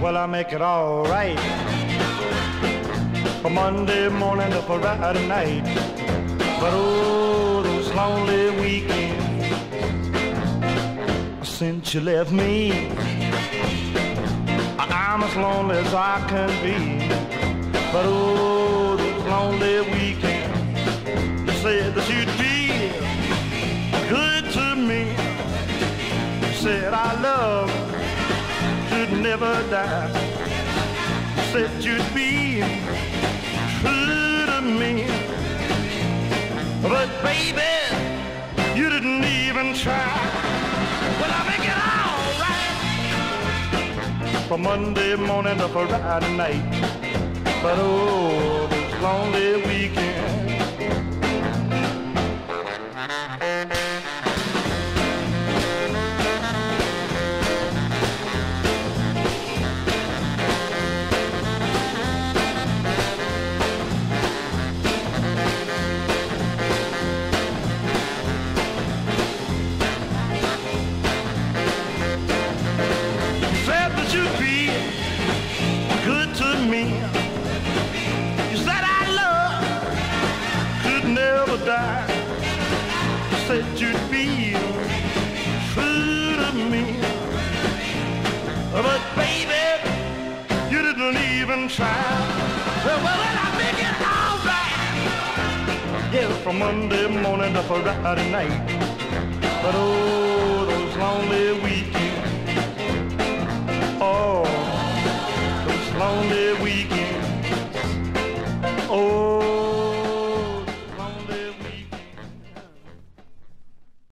Well, I make it all right. From Monday morning to Friday night. But oh, those lonely weekends since you left me. I'm as lonely as I can be. But oh, those lonely weekends. You said that you'd be good to me. You said I love never die. Said you'd be true to me. But baby, you didn't even try. Well, I make it all right from Monday morning to Friday night. But oh, to me. You said our love could never die. You said you'd be true to me. But baby, you didn't even try. Well, well, I make it all right. Yeah, from Monday morning to Friday night. But oh,